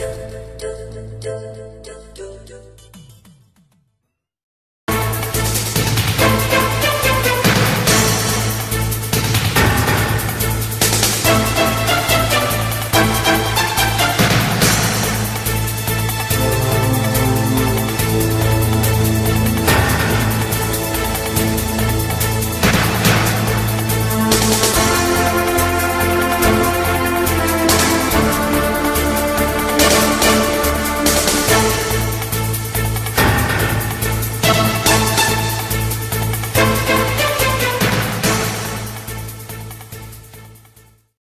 Do do do do do do